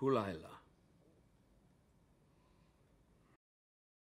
Hulayla.